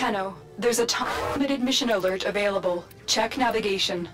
Tenno, there's a time-limited mission alert available. Check navigation.